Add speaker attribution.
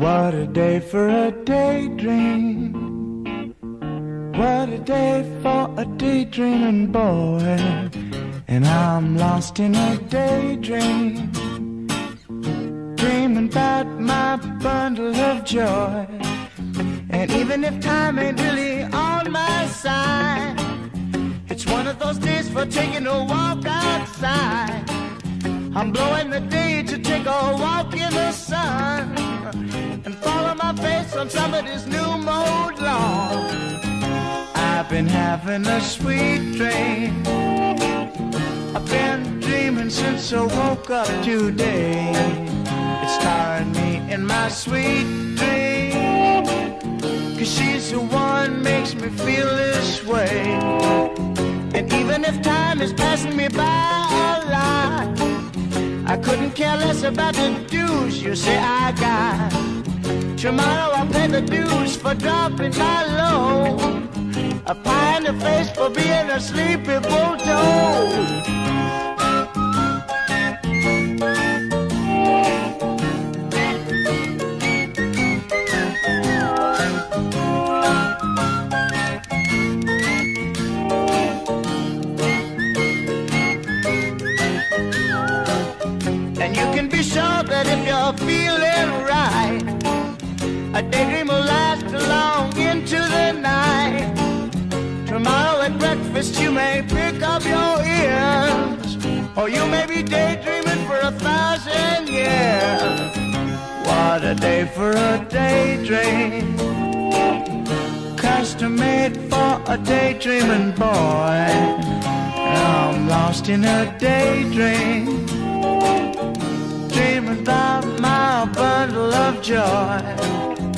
Speaker 1: What a day for a daydream. What a day for a daydreaming boy. And I'm lost in a daydream. Dreaming about my bundle of joy. And even if time ain't really on my side, it's one of those days for taking a walk outside. I'm blowing the day to take a walk in the sun and follow my face on somebody's new mode lawn. I've been having a sweet dream. I've been dreaming since I woke up today. It's tiring me in my sweet dream. Cause she's the one makes me feel this way. And even if time is passing me by couldn't care less about the dues you say I got. Tomorrow I'll pay the dues for dropping my load. A pie in the face for being a sleepy bulldog. Can be sure that if you're feeling right, a daydream will last long into the night. Tomorrow at breakfast you may pick up your ears, or you may be daydreaming for a thousand years. What a day for a daydream, custom made for a daydreaming boy. I'm lost in a daydream about my bundle of joy.